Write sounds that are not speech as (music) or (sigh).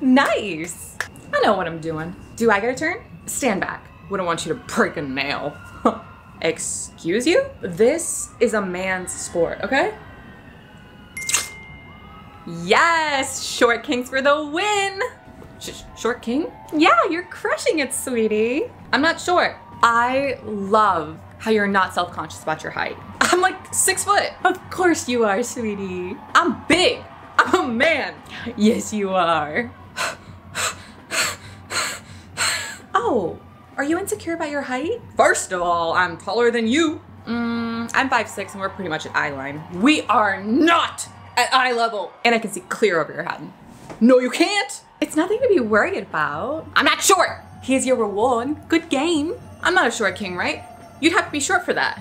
Nice. I know what I'm doing. Do I get a turn? Stand back. Wouldn't want you to break a nail. (laughs) Excuse you? This is a man's sport, okay? Yes, short kings for the win. Sh- short king? Yeah, you're crushing it, sweetie. I'm not short. I love how you're not self-conscious about your height. (laughs) I'm like six foot. Of course you are, sweetie. I'm big. I'm a man. Yes, you are. Oh, are you insecure about your height? First of all, I'm taller than you. Mm, I'm 5'6 and we're pretty much at eye line. We are not at eye level. And I can see clear over your head. No, you can't. It's nothing to be worried about. I'm not short. Here's your reward. Good game. I'm not a short king, right? You'd have to be short for that.